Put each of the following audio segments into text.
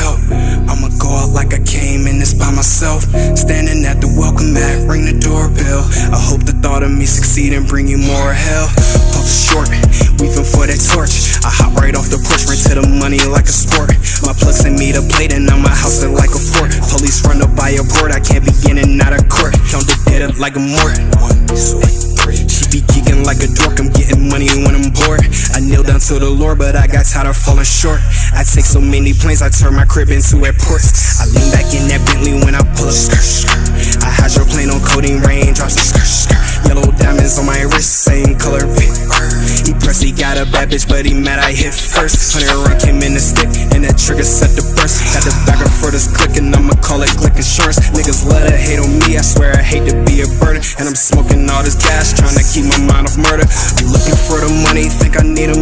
Felt like I came in this by myself. Standing at the welcome mat, ring the doorbell. I hope the thought of me succeeding bring you more hell. Puff short, weaving for that torch. I hop right off the porch, run to the money like a sport. My plug send me the plate and I'm house that like a fort. Police run up by a port, I can't be in and out of court. Count the dead up like a mort. She be geeking like a dork, I'm getting money when I'm bored. I down to the Lord, but I got tired of falling short. I take so many planes, I turn my crib into airports. I lean back in that Bentley when I pull up. I hydroplane on codeine raindrops. Yellow diamonds on my wrist, same color. He pressed, he got a bad bitch, but he mad I hit first. Hundred run came in the stick, and that trigger set the burst. Got the backer for this clicking, I'ma call it click insurance. Niggas love to hate on me, I swear I hate to be a burden. And I'm smoking all this gas, trying to keep my mind off murder. Looking for the money, think I need a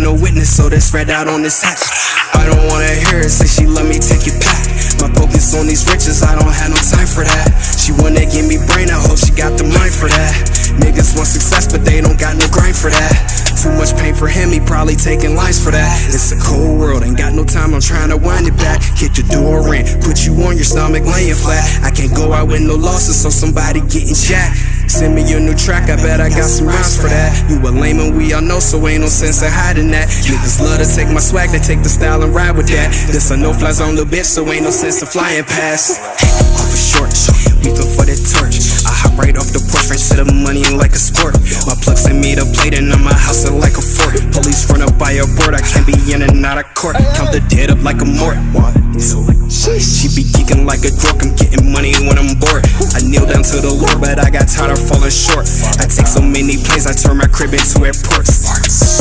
want no witness, so they spread out on this hatch. I don't wanna hear her say she love me, take it back. My focus on these riches, I don't have no time for that. She wanna give me brain, I hope she got the mind for that. Niggas want success, but they don't got no grind for that. Too much pain for him, he probably taking lies for that. It's a cold world, ain't got no time, I'm trying to wind it back. Kick the door in, put you on your stomach, laying flat. I can't go out with no losses, so somebody getting jacked. Send me your new track, I bet I got some rhymes for that. You a lame and we all know, so ain't no sense in hiding that. Niggas love to take my swag, they take the style and ride with that. This a no fly zone, little bitch, so ain't no sense in flying past. Off a short, we for the torch. I hop right off the porch, right to the money like a sport. My plug send me the plate, and I'm a house like a fort. Police run up by a board, I can't be in and out of court. The dead up like a mort. She be geeking like a dork, I'm getting money when I'm bored. I kneel down to the Lord, but I got tired of falling short. I take so many planes, I turn my crib into airports.